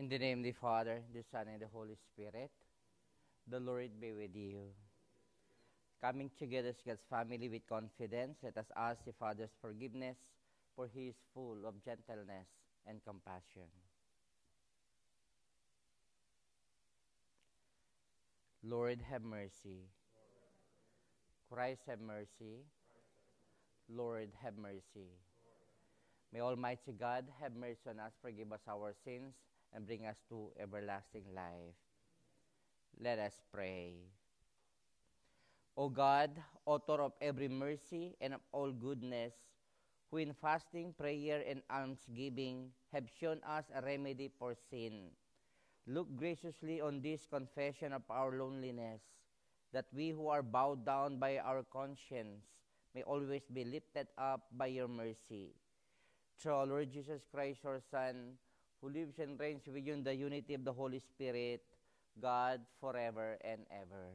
In the name of the Father, the Son, and the Holy Spirit, the Lord be with you. Coming together as God's family with confidence, let us ask the Father's forgiveness, for he is full of gentleness and compassion. Lord, have mercy. Christ, have mercy. Lord, have mercy. May Almighty God have mercy on us, forgive us our sins, and bring us to everlasting life. Let us pray. O God, author of every mercy and of all goodness, who in fasting, prayer, and almsgiving have shown us a remedy for sin, look graciously on this confession of our loneliness, that we who are bowed down by our conscience may always be lifted up by your mercy. Through our Lord Jesus Christ, your Son, who lives and reigns with you in the unity of the Holy Spirit, God, forever and ever.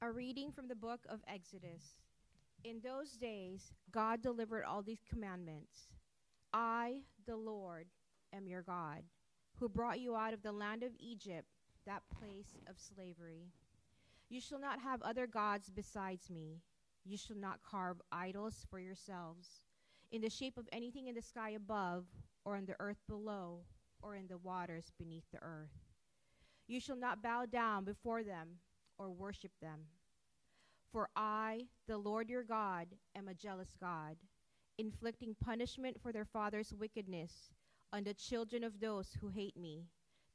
A reading from the book of Exodus. In those days, God delivered all these commandments I, the Lord, am your God, who brought you out of the land of Egypt, that place of slavery. You shall not have other gods besides me. You shall not carve idols for yourselves, in the shape of anything in the sky above, or on the earth below, or in the waters beneath the earth. You shall not bow down before them or worship them. For I, the Lord your God, am a jealous God, inflicting punishment for their father's wickedness on the children of those who hate me,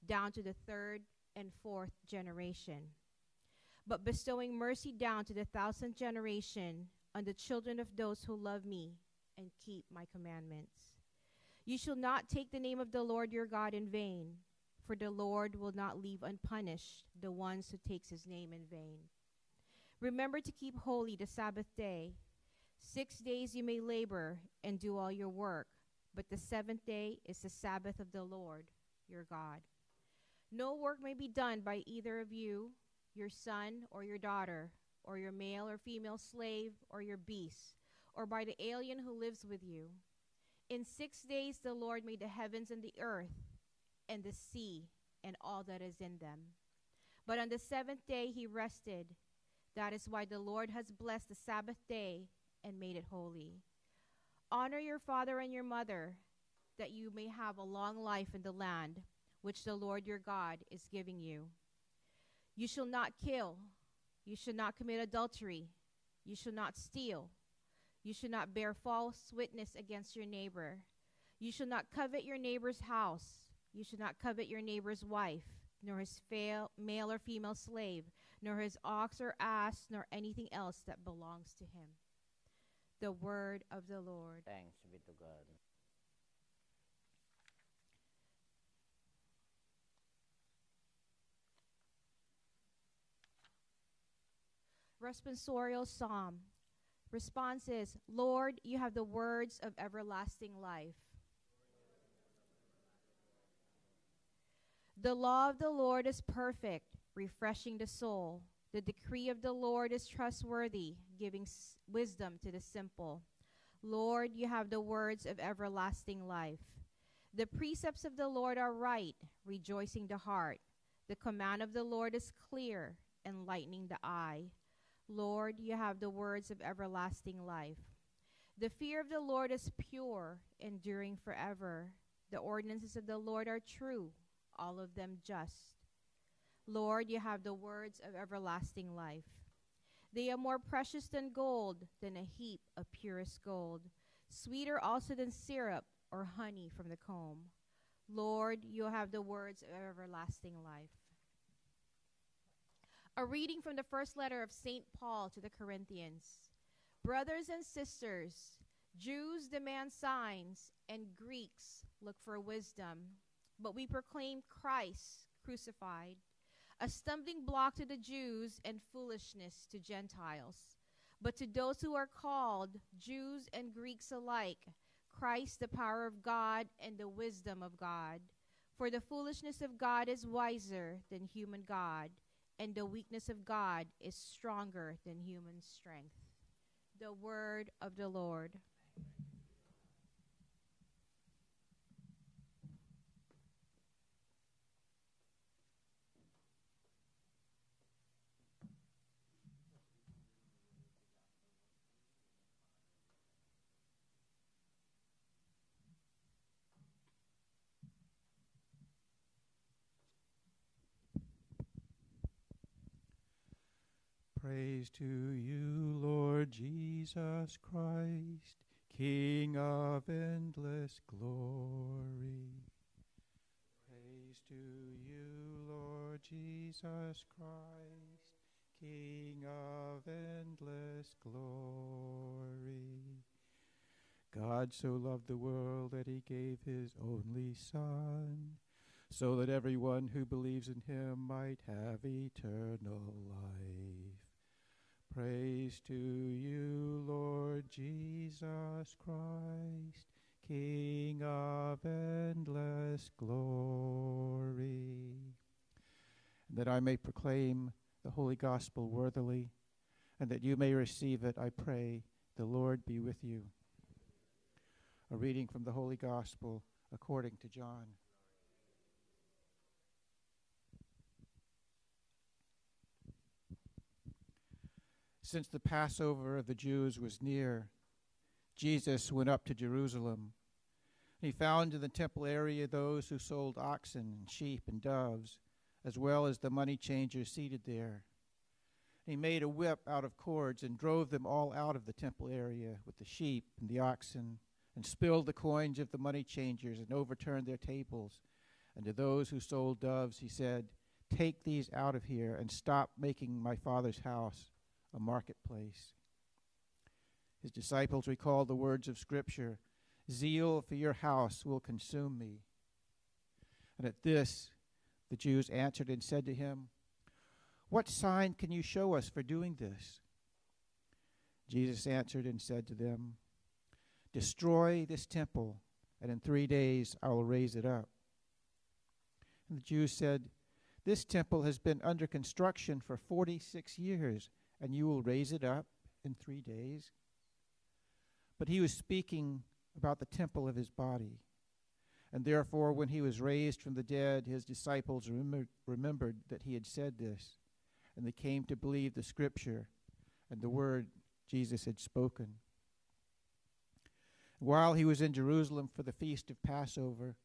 down to the third and fourth generation, but bestowing mercy down to the thousandth generation on the children of those who love me and keep my commandments. You shall not take the name of the Lord your God in vain for the Lord will not leave unpunished the ones who takes his name in vain. Remember to keep holy the Sabbath day. Six days you may labor and do all your work, but the seventh day is the Sabbath of the Lord your God. No work may be done by either of you, your son or your daughter, or your male or female slave, or your beast, or by the alien who lives with you. In six days the Lord made the heavens and the earth and the sea and all that is in them. But on the seventh day he rested. That is why the Lord has blessed the Sabbath day and made it holy. Honor your father and your mother, that you may have a long life in the land which the Lord your God is giving you. You shall not kill. You shall not commit adultery. You shall not steal. You shall not bear false witness against your neighbor. You shall not covet your neighbor's house. You shall not covet your neighbor's wife, nor his fail, male or female slave, nor his ox or ass, nor anything else that belongs to him. The word of the Lord. Thanks be to God. Responsorial Psalm. Response is Lord, you have the words of everlasting life. The law of the Lord is perfect, refreshing the soul. The decree of the Lord is trustworthy, giving s- wisdom to the simple. Lord, you have the words of everlasting life. The precepts of the Lord are right, rejoicing the heart. The command of the Lord is clear, enlightening the eye. Lord, you have the words of everlasting life. The fear of the Lord is pure, enduring forever. The ordinances of the Lord are true, all of them just. Lord, you have the words of everlasting life. They are more precious than gold, than a heap of purest gold, sweeter also than syrup or honey from the comb. Lord, you have the words of everlasting life. A reading from the first letter of St. Paul to the Corinthians. Brothers and sisters, Jews demand signs, and Greeks look for wisdom. But we proclaim Christ crucified, a stumbling block to the Jews and foolishness to Gentiles. But to those who are called, Jews and Greeks alike, Christ the power of God and the wisdom of God. For the foolishness of God is wiser than human God, and the weakness of God is stronger than human strength. The word of the Lord. Praise to you, Lord Jesus Christ, King of endless glory. Praise to you, Lord Jesus Christ, King of endless glory. God so loved the world that he gave his only Son, so that everyone who believes in him might have eternal life. Praise to you, Lord Jesus Christ, King of endless glory. That I may proclaim the holy gospel worthily, and that you may receive it, I pray, the Lord be with you. A reading from the holy gospel according to John. Since the Passover of the Jews was near, Jesus went up to Jerusalem. He found in the temple area those who sold oxen and sheep and doves, as well as the money changers seated there. He made a whip out of cords and drove them all out of the temple area with the sheep and the oxen, and spilled the coins of the money changers and overturned their tables. And to those who sold doves, he said, Take these out of here and stop making my father's house a marketplace. His disciples recalled the words of Scripture Zeal for your house will consume me. And at this, the Jews answered and said to him, What sign can you show us for doing this? Jesus answered and said to them, Destroy this temple, and in three days I will raise it up. And the Jews said, This temple has been under construction for forty six years and you will raise it up in three days. But he was speaking about the temple of his body. And therefore, when he was raised from the dead, his disciples remembered, remembered that he had said this, and they came to believe the scripture and the word Jesus had spoken. While he was in Jerusalem for the feast of Passover,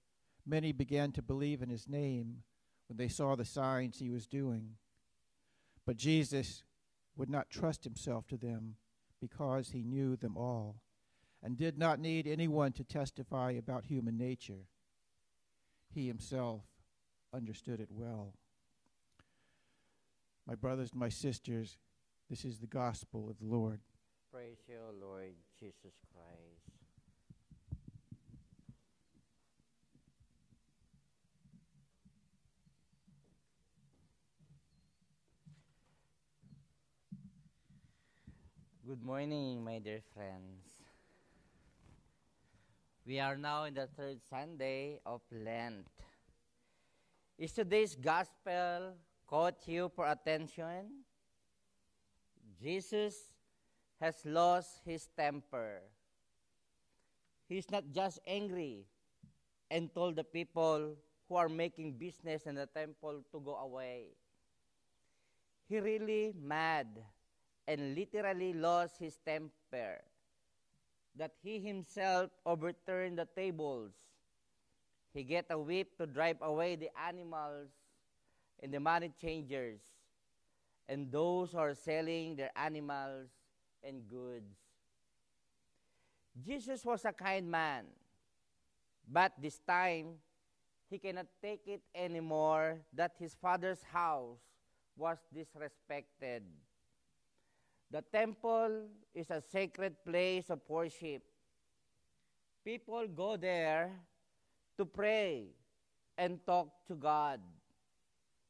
many began to believe in his name when they saw the signs he was doing. But Jesus would not trust himself to them because he knew them all and did not need anyone to testify about human nature. He himself understood it well. My brothers and my sisters, this is the gospel of the Lord. Praise you, Lord Jesus Christ. Good morning, my dear friends. We are now in the third Sunday of Lent. Is today's gospel caught you for attention? Jesus has lost his temper. He's not just angry and told the people who are making business in the temple to go away. He really mad and literally lost his temper, that he himself overturned the tables. He get a whip to drive away the animals and the money changers and those who are selling their animals and goods. Jesus was a kind man, but this time he cannot take it anymore that his father's house was disrespected. The temple is a sacred place of worship. People go there to pray and talk to God.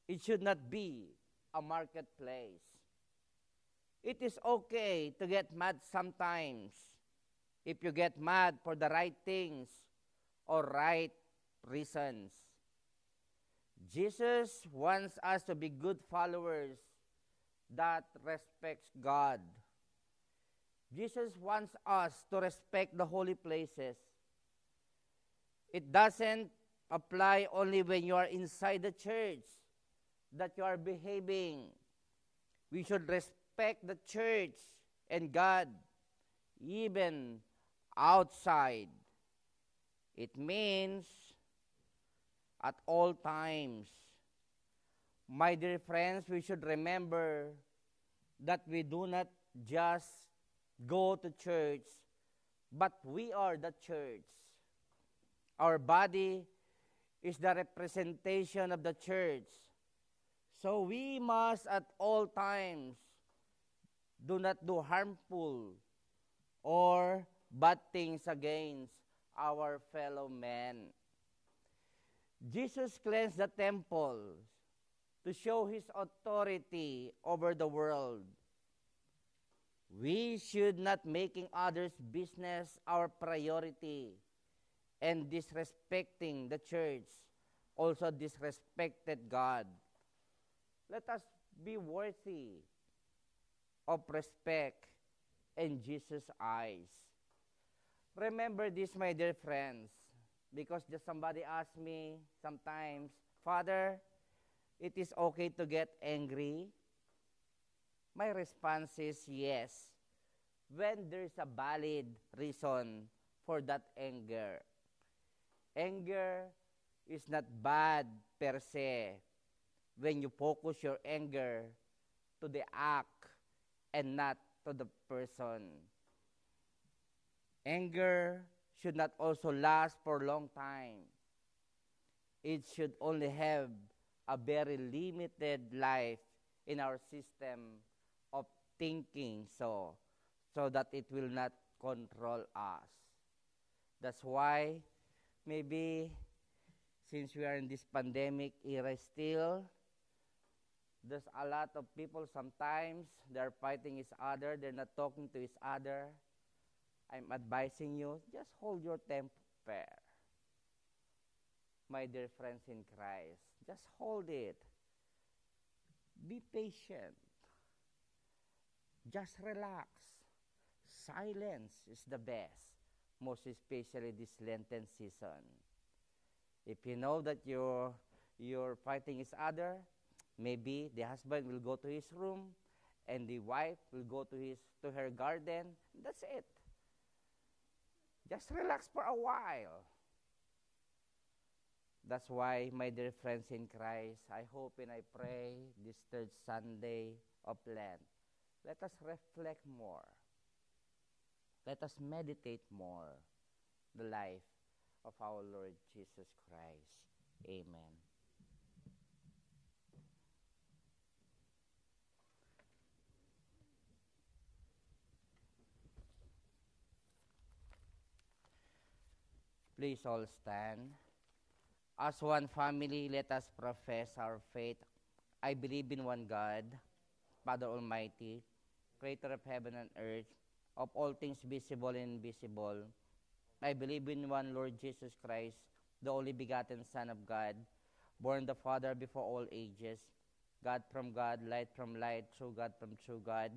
It should not be a marketplace. It is okay to get mad sometimes, if you get mad for the right things or right reasons. Jesus wants us to be good followers that respects God. Jesus wants us to respect the holy places. It doesn't apply only when you are inside the church that you are behaving. We should respect the church and God even outside. It means at all times. My dear friends, we should remember that we do not just go to church, but we are the church. Our body is the representation of the church. So we must at all times do not do harmful or bad things against our fellow men. Jesus cleansed the temple to show his authority over the world. We should not making others' business our priority and disrespecting the church also disrespected God. Let us be worthy of respect in Jesus' eyes. Remember this, my dear friends, because just somebody asked me sometimes, Father, it is okay to get angry? My response is yes, when there's a valid reason for that anger. Anger is not bad per se when you focus your anger to the act and not to the person. Anger should not also last for a long time. It should only have a very limited life in our system of thinking so so that it will not control us. That's why maybe since we are in this pandemic era still, there's a lot of people sometimes they're fighting each other, they're not talking to each other. I'm advising you, just hold your temper. My dear friends in Christ, just hold it. Be patient. Just relax. Silence is the best most especially this Lenten season. If you know that you're, fighting each other, maybe the husband will go to his room and the wife will go to, his, to her garden. That's it. Just relax for a while. That's why, my dear friends in Christ, I hope and I pray this third Sunday of Lent, let us reflect more let us meditate more the life of our Lord Jesus Christ. Amen. Please all stand. As one family, let us profess our faith. I believe in one God, Father Almighty, creator of heaven and earth of all things visible and invisible. I believe in one Lord Jesus Christ, the only begotten Son of God, born the Father before all ages, God from God, light from light, true God from true God,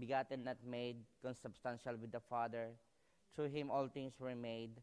begotten not made, consubstantial with the Father. Through him all things were made.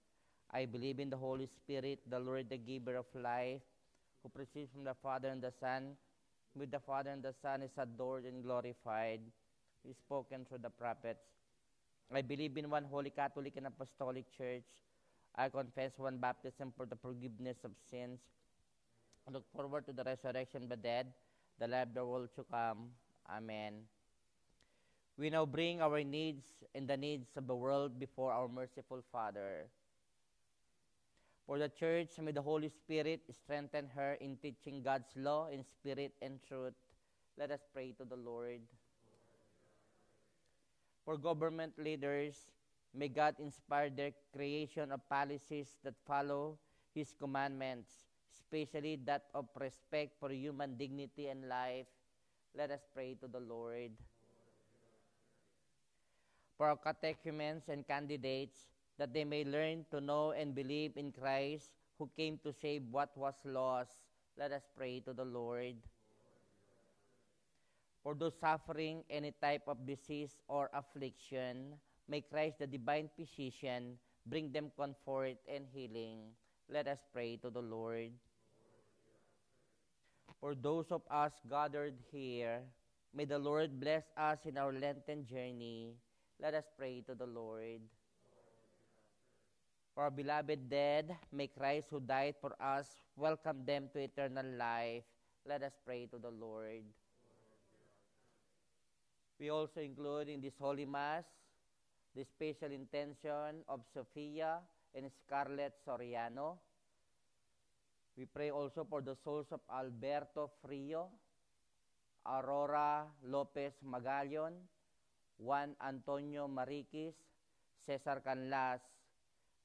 I believe in the Holy Spirit, the Lord, the giver of life, who proceeds from the Father and the Son. With the Father and the Son is adored and glorified. He spoken through the prophets. I believe in one holy Catholic and Apostolic Church. I confess one baptism for the forgiveness of sins. I look forward to the resurrection of the dead, the life of the world to come. Amen. We now bring our needs and the needs of the world before our merciful Father. For the church, may the Holy Spirit strengthen her in teaching God's law in spirit and truth. Let us pray to the Lord. For government leaders, may God inspire their creation of policies that follow His commandments, especially that of respect for human dignity and life. Let us pray to the Lord. For our catechumens and candidates, that they may learn to know and believe in Christ who came to save what was lost. Let us pray to the Lord. For those suffering any type of disease or affliction, may Christ, the divine physician, bring them comfort and healing. Let us pray to the Lord. For those of us gathered here, may the Lord bless us in our Lenten journey. Let us pray to the Lord. For our beloved dead, may Christ who died for us welcome them to eternal life. Let us pray to the Lord. We also include in this Holy Mass the special intention of Sophia and Scarlett Soriano. We pray also for the souls of Alberto Frio, Aurora Lopez Magallon, Juan Antonio Mariquis, Cesar Canlas,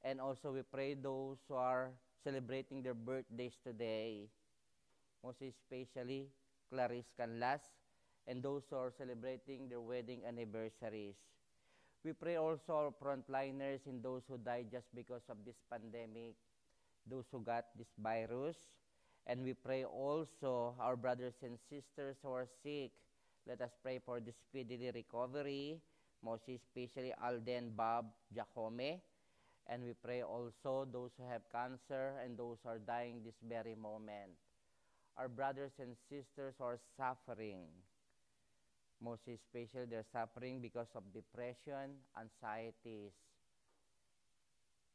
and also we pray those who are celebrating their birthdays today, most especially Clarice Canlas, and those who are celebrating their wedding anniversaries. We pray also our frontliners and those who died just because of this pandemic, those who got this virus. And we pray also our brothers and sisters who are sick. Let us pray for the speedy recovery, most especially Alden Bob Jacome. And we pray also those who have cancer and those who are dying this very moment. Our brothers and sisters are suffering, most especially they're suffering because of depression, anxieties,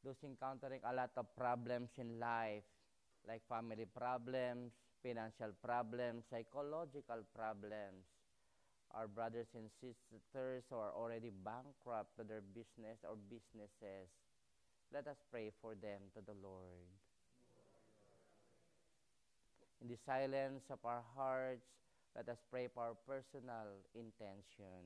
those encountering a lot of problems in life, like family problems, financial problems, psychological problems. Our brothers and sisters who are already bankrupt to their business or businesses, let us pray for them to the Lord. In the silence of our hearts, let us pray for our personal intention.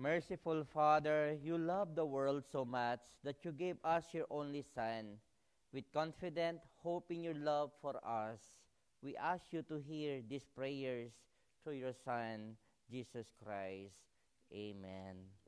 Merciful Father, you love the world so much that you gave us your only Son. With confident hope in your love for us, we ask you to hear these prayers through your Son, Jesus Christ. Amen.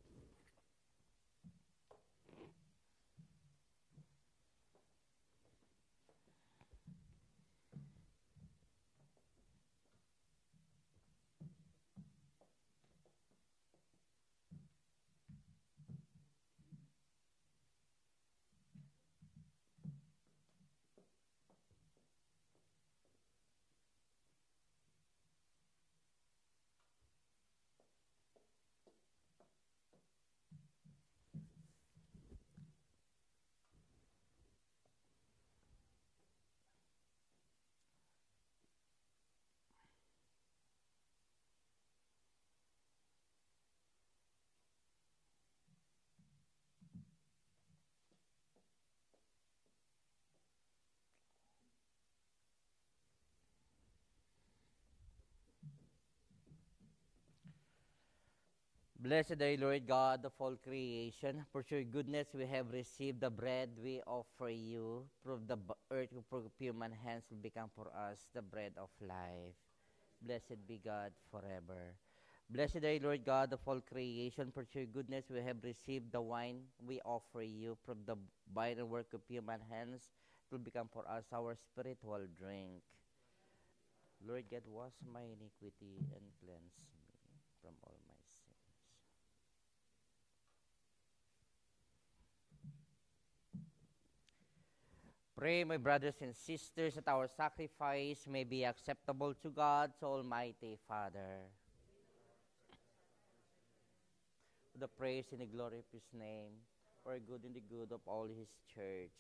Blessed are you, Lord God of all creation. For your goodness we have received the bread we offer you. Prove the earth for human hands will become for us the bread of life. Blessed be God forever. Blessed are you, Lord God of all creation. For your goodness we have received the wine we offer you. From the by the work of human hands will become for us our spiritual drink. Lord God, wash my iniquity and cleanse me from all my sins. Pray, my brothers and sisters, that our sacrifice may be acceptable to God, so Almighty Father. The praise and the glory of His name, for good and the good of all His church.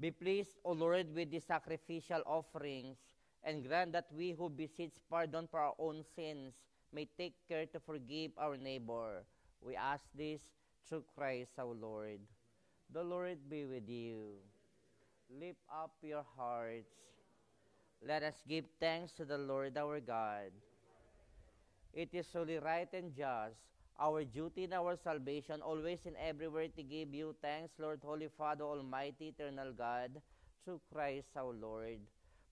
Be pleased, O Lord, with the sacrificial offerings, and grant that we who beseech pardon for our own sins may take care to forgive our neighbor. We ask this through Christ our Lord. The Lord be with you. Lift up your hearts. Let us give thanks to the Lord our God. It is solely right and just, our duty and our salvation, always and everywhere to give you thanks, Lord, Holy Father, Almighty, Eternal God, through Christ our Lord.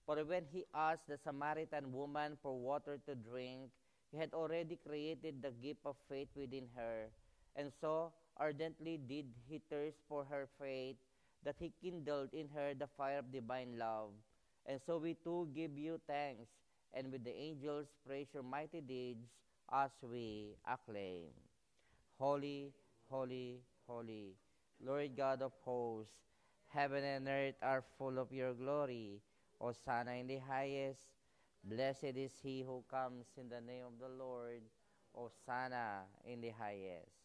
For when he asked the Samaritan woman for water to drink, he had already created the gift of faith within her, and so ardently did he thirst for her faith that he kindled in her the fire of divine love. And so we too give you thanks, and with the angels praise your mighty deeds as we acclaim. Holy, holy, holy, Lord God of hosts, heaven and earth are full of your glory. Hosanna in the highest. Blessed is he who comes in the name of the Lord. Hosanna in the highest.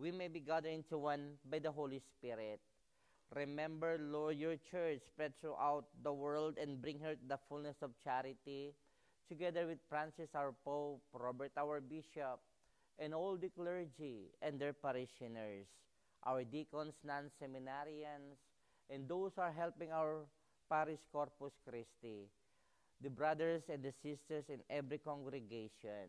we may be gathered into one by the Holy Spirit. Remember, Lord, your church spread throughout the world and bring her the fullness of charity, together with Francis, our Pope, Robert, our Bishop, and all the clergy and their parishioners, our deacons, non seminarians, and those who are helping our parish Corpus Christi, the brothers and the sisters in every congregation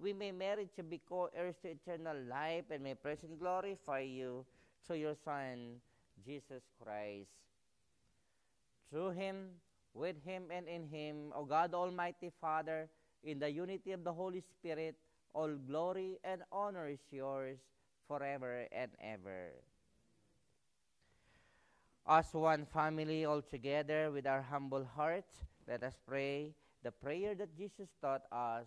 we may merit to be co-heirs to eternal life and may praise and glorify you through your Son, Jesus Christ. Through him, with him, and in him, O God Almighty Father, in the unity of the Holy Spirit, all glory and honor is yours forever and ever. As one family all together with our humble hearts, let us pray the prayer that Jesus taught us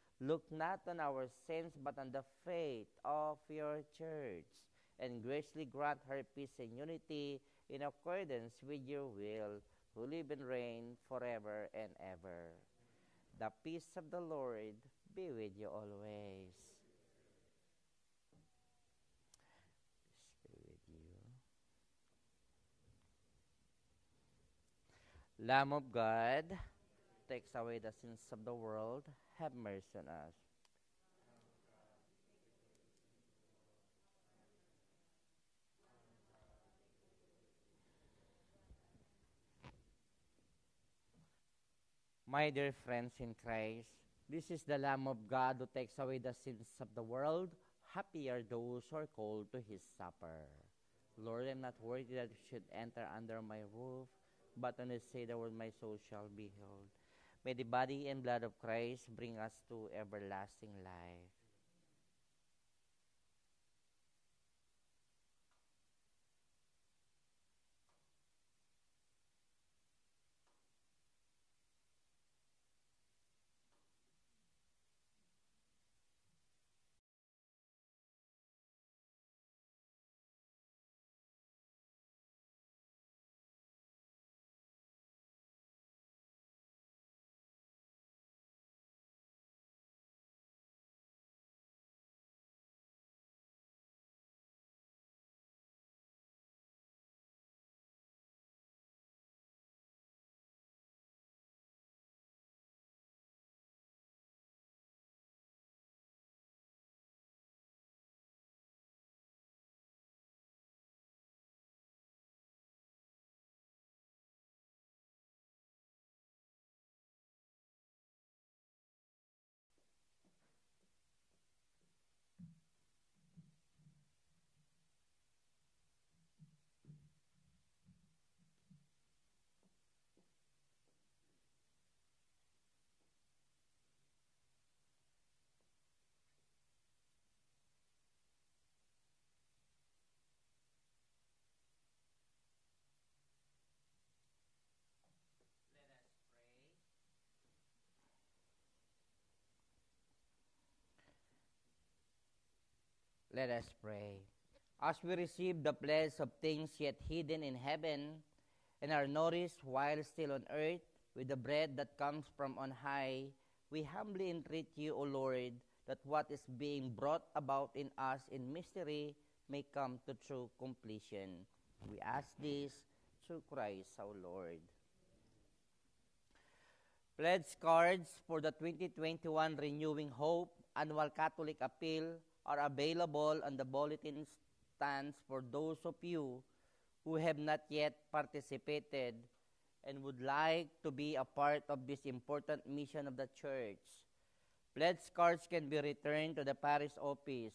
Look not on our sins, but on the faith of your church, and graciously grant her peace and unity in accordance with your will, who live and reign forever and ever. The peace of the Lord be with you always. Lamb of God, takes away the sins of the world, have mercy on us. My dear friends in Christ, this is the Lamb of God who takes away the sins of the world. Happy are those who are called to his supper. Lord, I am not worthy that you should enter under my roof, but only say the word, my soul shall be healed. May the body and blood of Christ bring us to everlasting life. Let us pray. As we receive the pledge of things yet hidden in heaven, and are nourished while still on earth with the bread that comes from on high, we humbly entreat you, O Lord, that what is being brought about in us in mystery may come to true completion. We ask this through Christ our Lord. Pledge cards for the 2021 Renewing Hope Annual Catholic Appeal are available on the bulletin stands for those of you who have not yet participated and would like to be a part of this important mission of the church. Pledge cards can be returned to the parish office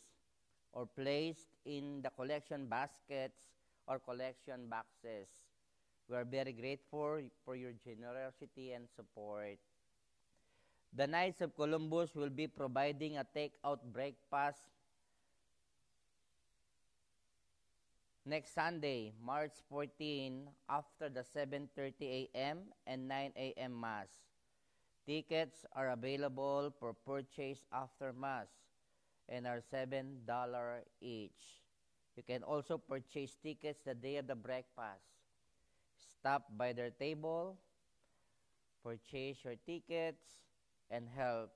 or placed in the collection baskets or collection boxes. We are very grateful for your generosity and support. The Knights of Columbus will be providing a takeout breakfast next Sunday, March 14, after the 7:30 a.m. and 9 a.m. mass. Tickets are available for purchase after mass and are $7 each. You can also purchase tickets the day of the breakfast. Stop by their table, purchase your tickets, and help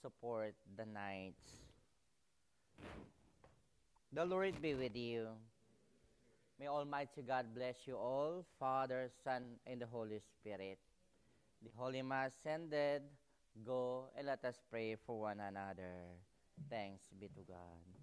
support the Knights. The Lord be with you. May Almighty God bless you all, Father, Son, and the Holy Spirit. The Holy Mass ended. Go and let us pray for one another. Thanks be to God.